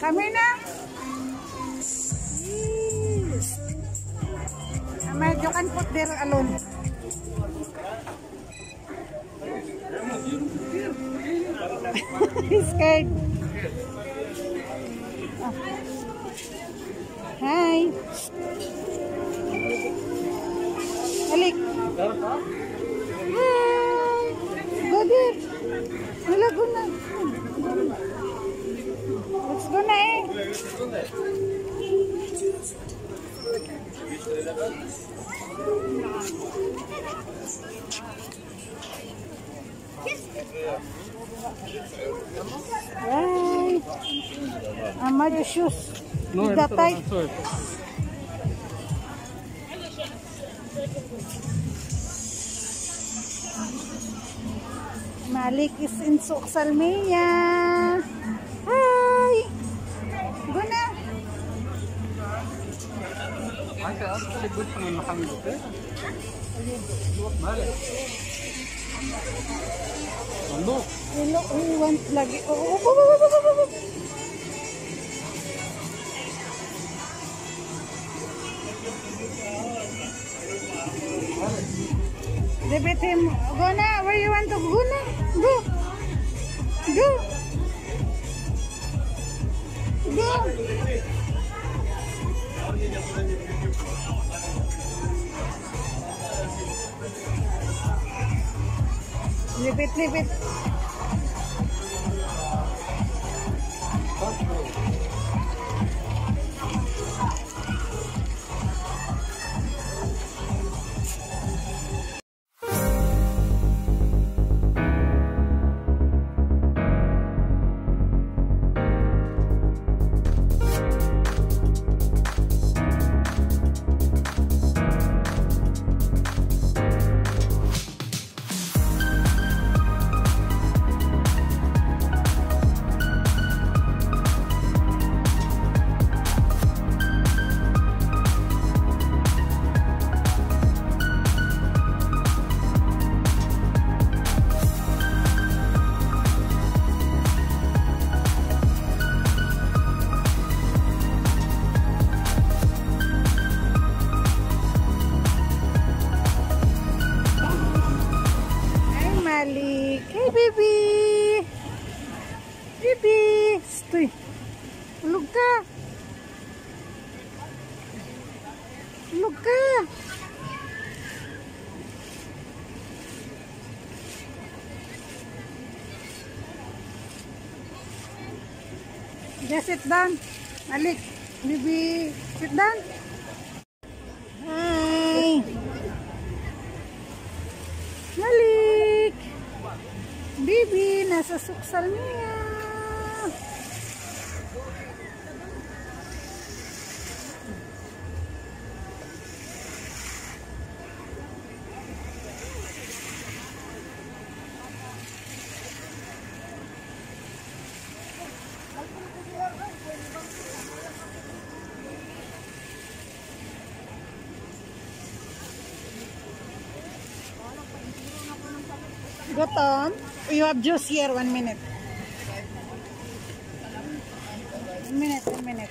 Kami na. Yes. Ahmed, you can put there alone. He's scared. Oh. Hi. Godir, Mila Gunna. What's Gunna? Ai, amar os shoes. No, está. Malik is in Salmiya. Hi. Go na. Anche se buttano una famiglia. Male. Ano? Hello, we want lagi. Oh, oh, oh, oh, oh, Debit him. Go na. Where you want to go na? Go. Go. Go. Lipit, lipit. Ulog ka. Ulog ka. Just sit down. Malik. Baby. Sit down. Hi. Malik! Bibi, nasa suksal niya. Gutom? You have juice here, one minute. One minute, one minute.